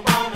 down,